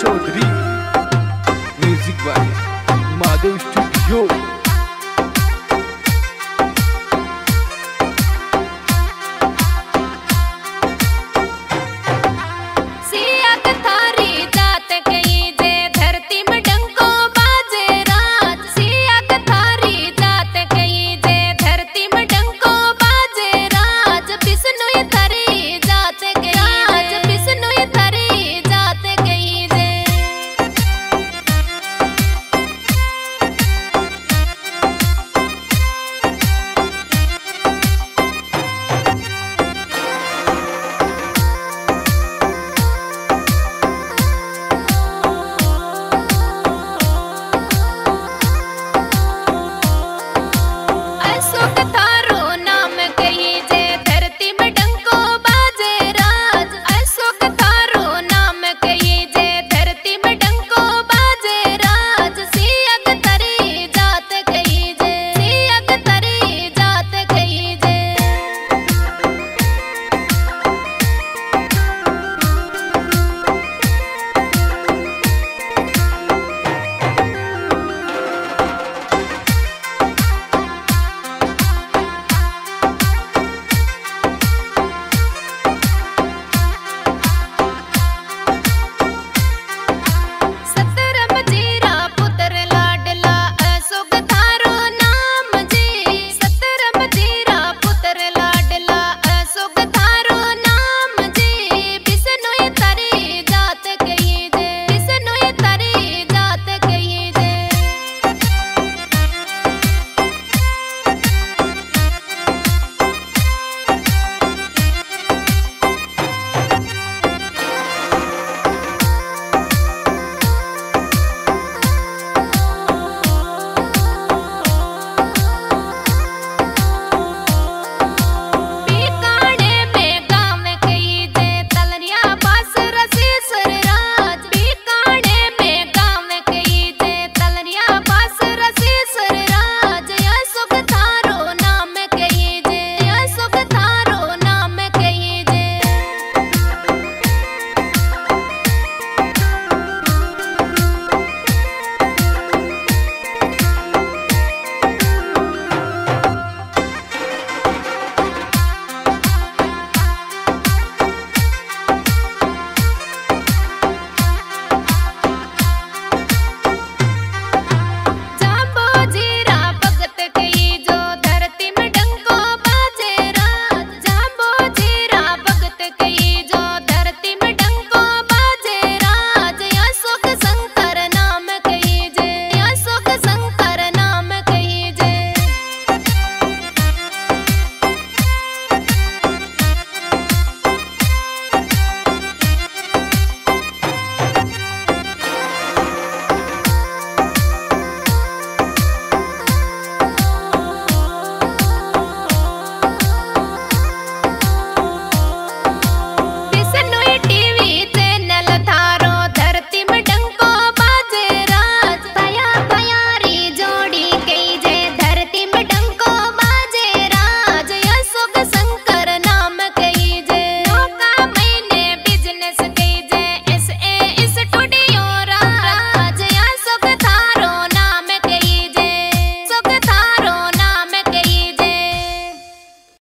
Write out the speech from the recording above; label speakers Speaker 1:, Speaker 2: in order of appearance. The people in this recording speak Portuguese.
Speaker 1: Chaudhary music by Madhav studio